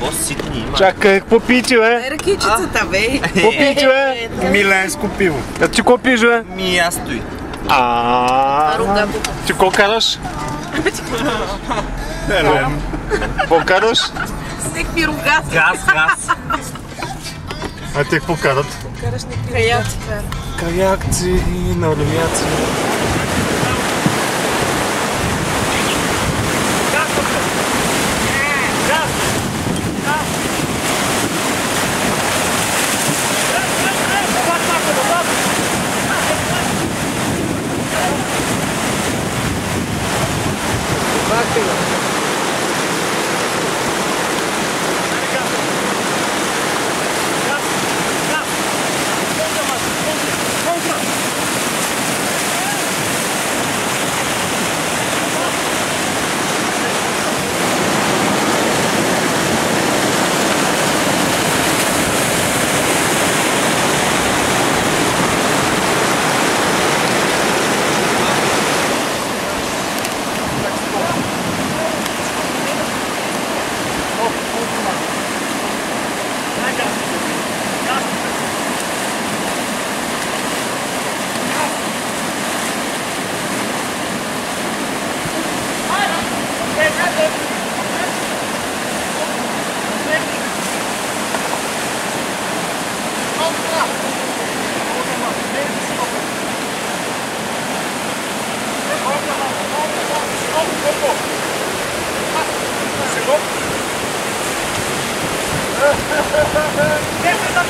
Какво снимаш? Чакай, какво пичи, бе? Ръкичицата, бе. Какво пичи, бе? Миленско пиво. А ти какво пиш, бе? Ми аз стои. А, ти какво караш? Елен. Какво караш? С някакви. Газ, газ. А те какво карат? Каяци. Каякци и Nothing. Este é o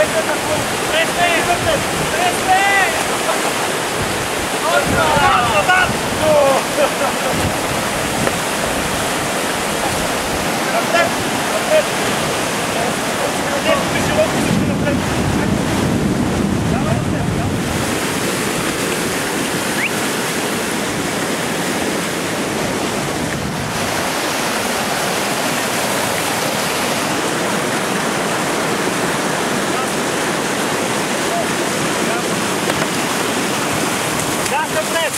Este é o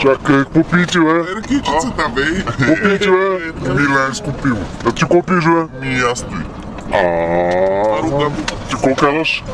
Чакай, какво пичи, бе? Ръкичицата, бе. Какво пичи, бе? Миленско пиво. А ти какво пиш, бе? Ми аз стои. А, Руга. ти какво караш?